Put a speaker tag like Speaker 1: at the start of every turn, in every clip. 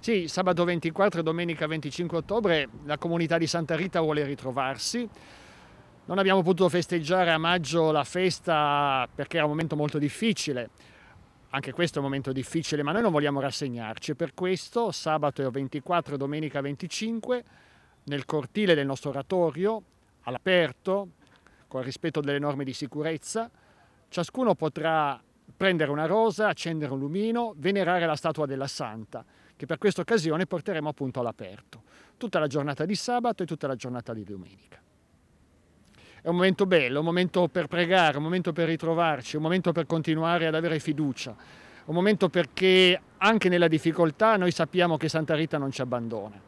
Speaker 1: Sì, sabato 24 e domenica 25 ottobre la comunità di Santa Rita vuole ritrovarsi. Non abbiamo potuto festeggiare a maggio la festa perché era un momento molto difficile. Anche questo è un momento difficile, ma noi non vogliamo rassegnarci. Per questo sabato 24 e domenica 25 nel cortile del nostro oratorio, all'aperto, con rispetto delle norme di sicurezza, ciascuno potrà prendere una rosa, accendere un lumino, venerare la statua della Santa, che per questa occasione porteremo appunto all'aperto, tutta la giornata di sabato e tutta la giornata di domenica. È un momento bello, un momento per pregare, un momento per ritrovarci, un momento per continuare ad avere fiducia, un momento perché anche nella difficoltà noi sappiamo che Santa Rita non ci abbandona.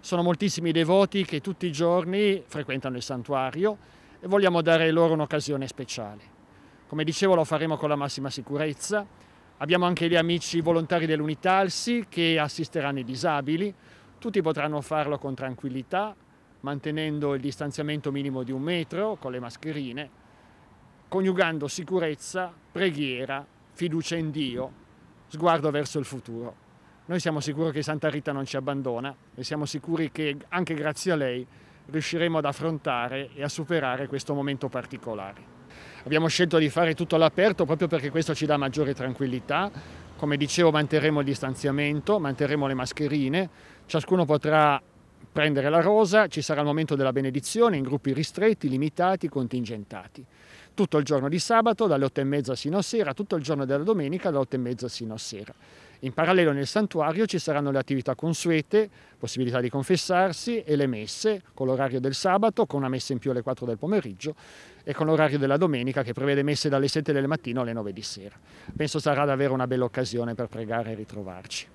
Speaker 1: Sono moltissimi devoti che tutti i giorni frequentano il santuario e vogliamo dare loro un'occasione speciale. Come dicevo lo faremo con la massima sicurezza. Abbiamo anche gli amici volontari dell'Unitalsi che assisteranno i disabili. Tutti potranno farlo con tranquillità, mantenendo il distanziamento minimo di un metro, con le mascherine, coniugando sicurezza, preghiera, fiducia in Dio, sguardo verso il futuro. Noi siamo sicuri che Santa Rita non ci abbandona e siamo sicuri che anche grazie a lei riusciremo ad affrontare e a superare questo momento particolare. Abbiamo scelto di fare tutto all'aperto proprio perché questo ci dà maggiore tranquillità. Come dicevo manterremo il distanziamento, manterremo le mascherine, ciascuno potrà prendere la rosa, ci sarà il momento della benedizione in gruppi ristretti, limitati, contingentati. Tutto il giorno di sabato dalle 8 e mezza sino a sera, tutto il giorno della domenica dalle 8 e mezza sino a sera. In parallelo nel santuario ci saranno le attività consuete, possibilità di confessarsi e le messe con l'orario del sabato, con una messa in più alle 4 del pomeriggio e con l'orario della domenica che prevede messe dalle 7 del mattino alle 9 di sera. Penso sarà davvero una bella occasione per pregare e ritrovarci.